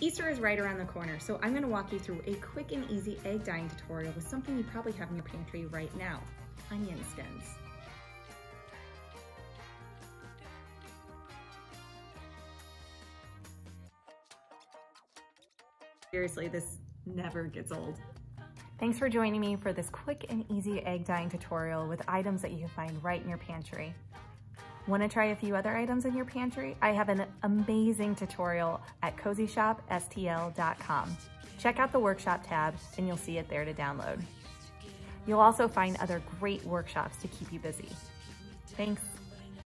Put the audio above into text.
Easter is right around the corner, so I'm gonna walk you through a quick and easy egg dyeing tutorial with something you probably have in your pantry right now, onion skins. Seriously, this never gets old. Thanks for joining me for this quick and easy egg dyeing tutorial with items that you can find right in your pantry. Want to try a few other items in your pantry? I have an amazing tutorial at cozyshopstl.com. Check out the workshop tab and you'll see it there to download. You'll also find other great workshops to keep you busy. Thanks.